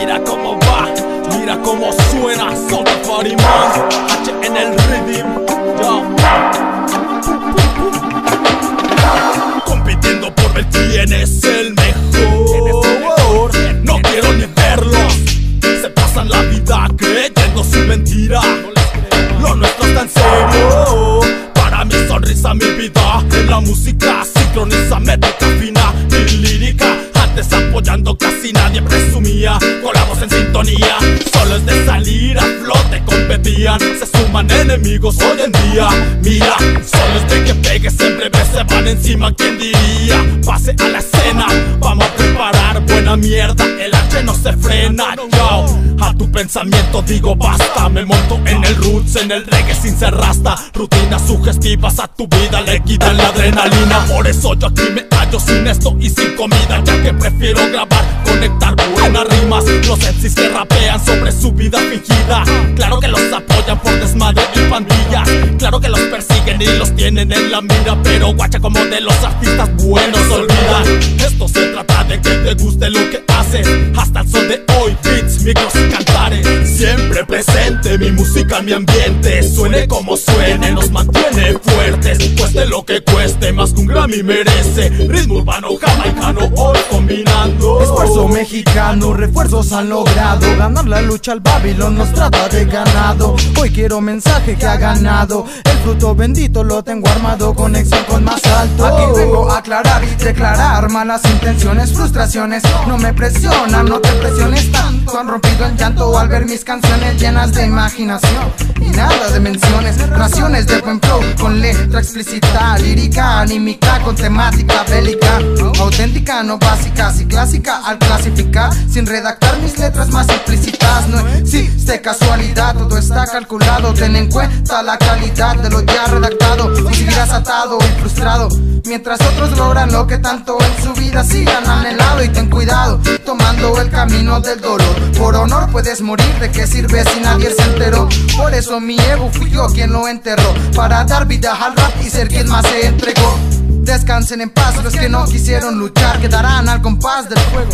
mira cómo va, mira cómo suena, Soda Fariman, H en el rhythm. Compitiendo por ver quién es el mejor. No quiero ni verlos, se pasan la vida creyendo su mentira. Lo nuestro está en serio. Para mi sonrisa, mi vida la música sincroniza de salir a flote competían. Se suman enemigos hoy en día. Mira, solo es de que pegue siempre breve se van encima. ¿Quién diría? Pase a la escena. Vamos a preparar buena mierda. El H no se frena. Yo a tu pensamiento digo basta. Me monto en el roots, en el reggae sin ser rasta. Rutinas sugestivas a tu vida le quitan la adrenalina. Por eso yo aquí me hallo sin esto y sin comida. Ya que prefiero grabar, conectar rimas. Los MCs que rapean sobre su vida fingida. Claro que los apoyan por desmadre y pandillas. Claro que los persiguen y los tienen en la mira. Pero guacha como de los artistas buenos olvidan. Esto se trata de que te guste lo que haces. Hasta el sol de hoy, beats, micros mi música, mi ambiente. Suene como suene, nos mantiene fuertes. Cueste lo que cueste, más que un Grammy merece. Ritmo urbano, jamaicano, hoy combinando. Esfuerzo mexicano, refuerzos han logrado Ganar la lucha al Babilón nos trata de ganado Hoy quiero mensaje que ha ganado El fruto bendito lo tengo armado Conexión con más alto Aquí vengo aclarar y declarar Malas intenciones, frustraciones. No me presionan, no te presiones tanto. Han rompido el llanto al ver mis canciones llenas de imaginación Y nada de menciones, raciones de buen flow Con letra explícita, lírica, anímica Con temática bélica. Auténtica, no básica, así clásica al clasificar Sin redactar mis letras más implícitas. No existe casualidad, todo está calculado. Ten en cuenta la calidad de lo ya redactado. No seguirás atado y frustrado Mientras otros logran lo que tanto en su vida sigan anhelado Y ten cuidado, tomando el camino del dolor. Por honor puedes morir, ¿de qué sirve si nadie se enteró? Por eso mi ego fui yo quien lo enterró Para dar vida al rap y ser quien más se entregó. Descansen en paz los que no quisieron luchar Quedarán al compás del fuego.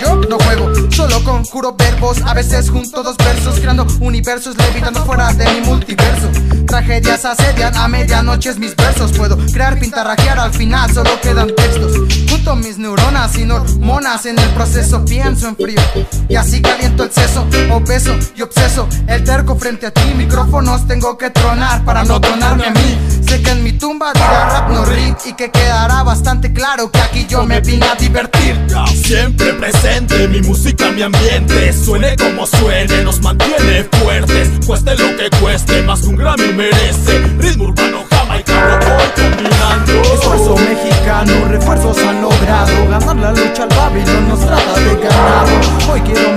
Yo no juego, solo conjuro verbos A veces junto dos versos Creando universos levitando fuera de mi multiverso Tragedias asedian a medianoche mis versos. Puedo crear, pintar, rajear al final Solo quedan textos. Junto mis neuronas y hormonas En el proceso pienso en frío. Y así caliento el seso Obeso y obseso El terco frente a ti Micrófonos tengo que tronar Para no tronarme a mí. Sé que en mi tumba dirá rap no rip Y que quedará bastante claro que aquí yo me vine a divertir. Siempre presente, mi música, mi ambiente Suene como suene, nos mantiene fuertes Cueste lo que cueste, más que un Grammy merece. Ritmo urbano, jamaicano, hoy combinando. Esfuerzo mexicano, refuerzos han logrado. Ganar la lucha al Babilón nos trata de ganado. Hoy quiero